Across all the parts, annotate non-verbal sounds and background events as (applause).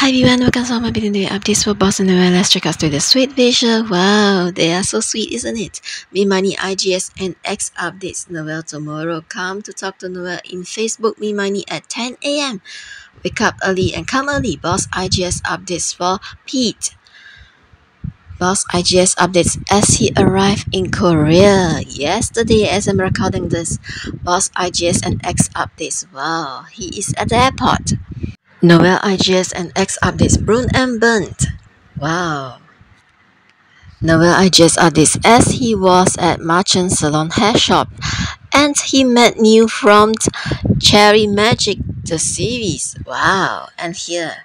Hi everyone, welcome to my video updates for Boss and Noeul. Let's check out the sweet visual. Wow, they are so sweet, isn't it? MeMindY, IGS, and X updates. Noeul tomorrow. Come to talk to Noeul in Facebook MeMindY at 10 a.m. Wake up early and come early. Boss IGS updates for Peat. Boss IGS updates as he arrived in Korea yesterday as I'm recording this. Boss IGS and X updates. Wow, he is at the airport. Noeul IGS and X updates Brun and Burnt. Wow. Noeul IGS updates as he was at Merchant Salon Hair Shop and he met new from Cherry Magic the series. Wow. And here.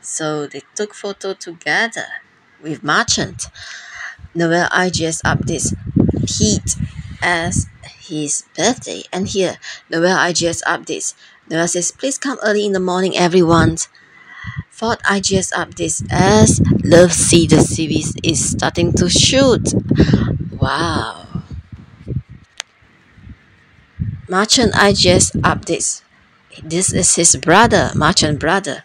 So they took photo together with Merchant. Noel IGS updates Peat as his birthday. And here, Noeul IGS updates Noeul says, please come early in the morning, everyone. Fort IGS updates as Love Sea the series is starting to shoot. Wow. Merchant IGS updates. This is his brother, Merchant brother.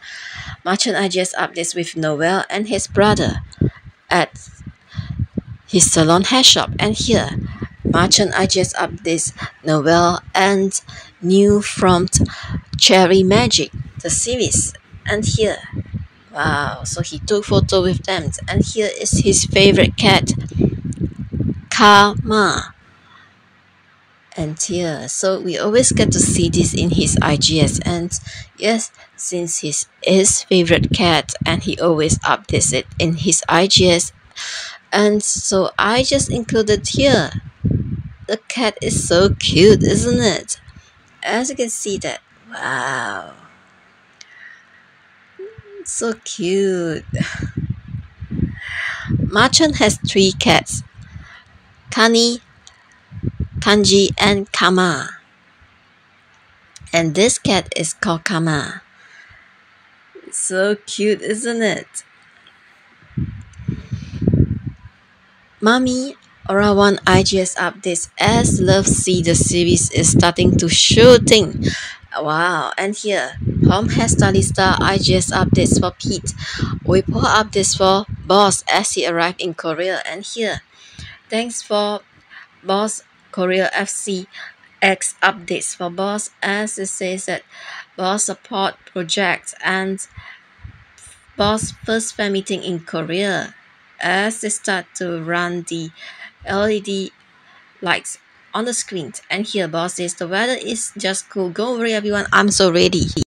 Merchant IGS updates with Noeul and his brother at his salon hair shop. And here, Merchant IGS updates Noeul and new from Cherry Magic, the series. And here, wow, so he took photo with them. And here is his favorite cat, Karma. And here, so we always get to see this in his IGS. And yes, since he's his favorite cat and he always updates it in his IGS. And so I just included here. The cat is so cute, isn't it? As you can see that Wow. So cute. (laughs) Merchant has three cats. Kani, Kanji, and Kama. And this cat is called Kama. So cute, isn't it? Mommy Aura One IGS updates as Love Sea the series is starting to shooting. Wow, and here, home hairstylista IGS updates for Peat, We Weibo updates for Boss as he arrived in Korea, and here, thanks for Boss Korea FC X updates for Boss as it says that Boss support project and Boss first fan meeting in Korea as they start to run the LED lights on the screen. And here boss says the weather is just cool. Go worry everyone, I'm so ready.